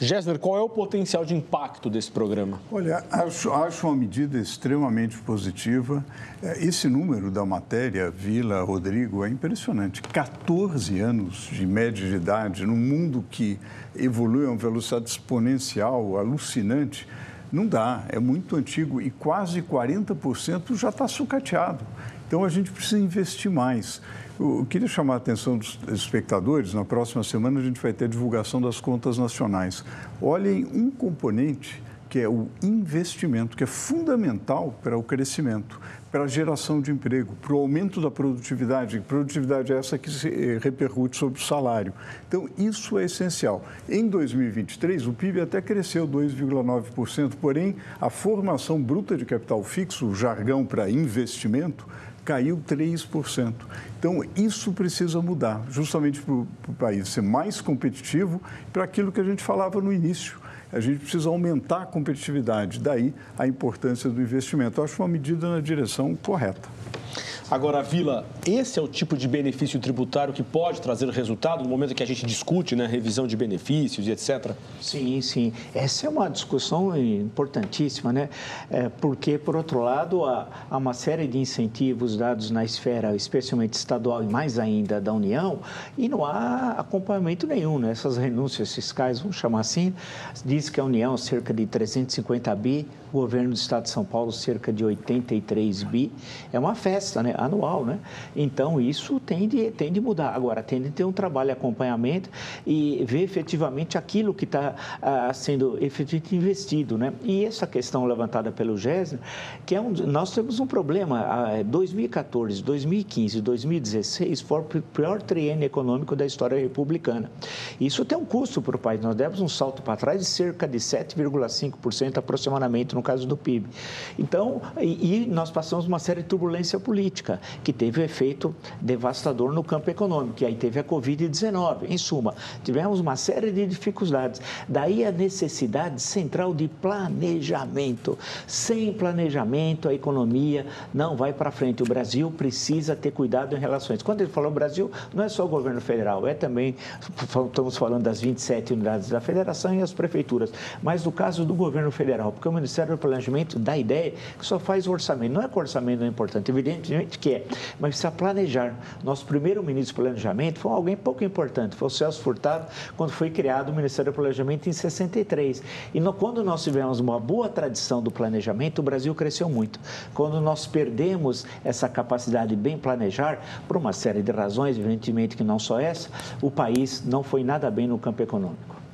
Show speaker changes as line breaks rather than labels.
Gessner, qual é o potencial de impacto desse programa?
Olha, acho, acho uma medida extremamente positiva. É, esse número da matéria, Vila, Rodrigo, é impressionante. 14 anos de média de idade, num mundo que evolui a uma velocidade exponencial, alucinante, não dá, é muito antigo e quase 40% já está sucateado. Então a gente precisa investir mais. Eu queria chamar a atenção dos espectadores, na próxima semana a gente vai ter divulgação das contas nacionais. Olhem um componente que é o investimento, que é fundamental para o crescimento, para a geração de emprego, para o aumento da produtividade. Produtividade é essa que se eh, repercute sobre o salário. Então, isso é essencial. Em 2023, o PIB até cresceu 2,9%, porém, a formação bruta de capital fixo, o jargão para investimento, caiu 3%. Então, isso precisa mudar, justamente para o país ser mais competitivo, para aquilo que a gente falava no início. A gente precisa aumentar a competitividade, daí a importância do investimento. Eu acho uma medida na direção correta.
Agora, Vila, esse é o tipo de benefício tributário que pode trazer resultado no momento que a gente discute, né, revisão de benefícios e etc?
Sim, sim. Essa é uma discussão importantíssima, né? É, porque, por outro lado, há, há uma série de incentivos dados na esfera, especialmente estadual e mais ainda da União, e não há acompanhamento nenhum, né? Essas renúncias fiscais, vamos chamar assim, diz que a União cerca de 350 bi, o governo do Estado de São Paulo cerca de 83 bi. É uma festa, né? Anual, né? Então, isso tem de, tem de mudar. Agora, tem de ter um trabalho de acompanhamento e ver efetivamente aquilo que está ah, sendo efetivamente investido, né? E essa questão levantada pelo GESNER, que é um, nós temos um problema, ah, 2014, 2015, 2016 foi o pior triênio econômico da história republicana. Isso tem um custo para o país, nós demos um salto para trás de cerca de 7,5% aproximadamente no caso do PIB. Então, e, e nós passamos uma série de turbulência política política, que teve um efeito devastador no campo econômico. E aí teve a Covid-19. Em suma, tivemos uma série de dificuldades. Daí a necessidade central de planejamento. Sem planejamento, a economia não vai para frente. O Brasil precisa ter cuidado em relações. Quando ele falou Brasil, não é só o governo federal, é também, estamos falando das 27 unidades da federação e as prefeituras. Mas no caso do governo federal, porque o Ministério do Planejamento dá a ideia que só faz orçamento. Não é que o orçamento não é importante, evidentemente que é, mas precisa planejar. Nosso primeiro ministro do Planejamento foi alguém pouco importante, foi o Celso Furtado, quando foi criado o Ministério do Planejamento em 63. E no, quando nós tivemos uma boa tradição do planejamento, o Brasil cresceu muito. Quando nós perdemos essa capacidade de bem planejar, por uma série de razões, evidentemente que não só essa, o país não foi nada bem no campo econômico.